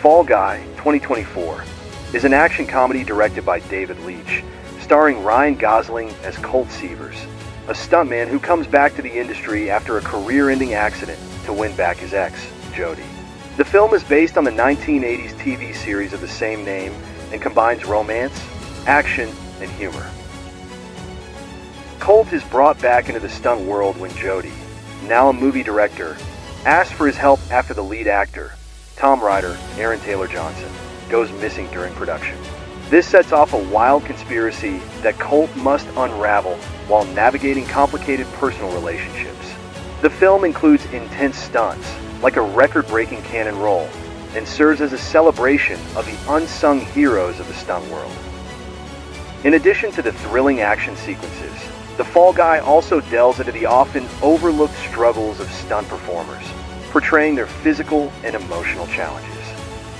Fall Guy 2024 is an action comedy directed by David Leitch, starring Ryan Gosling as Colt Seavers, a stuntman who comes back to the industry after a career-ending accident to win back his ex, Jody. The film is based on the 1980s TV series of the same name and combines romance, action, and humor. Colt is brought back into the stunt world when Jody, now a movie director, asks for his help after the lead actor, Tom Ryder, Aaron Taylor Johnson, goes missing during production. This sets off a wild conspiracy that Colt must unravel while navigating complicated personal relationships. The film includes intense stunts, like a record-breaking cannon roll, and serves as a celebration of the unsung heroes of the stunt world. In addition to the thrilling action sequences, The Fall Guy also delves into the often overlooked struggles of stunt performers, portraying their physical and emotional challenges.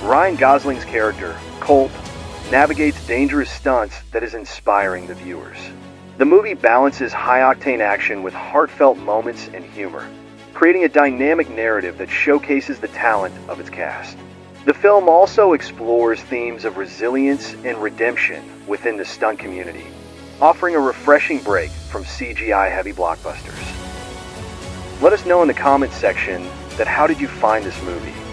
Ryan Gosling's character, Colt, navigates dangerous stunts that is inspiring the viewers. The movie balances high-octane action with heartfelt moments and humor, creating a dynamic narrative that showcases the talent of its cast. The film also explores themes of resilience and redemption within the stunt community, offering a refreshing break from CGI-heavy blockbusters. Let us know in the comments section that how did you find this movie?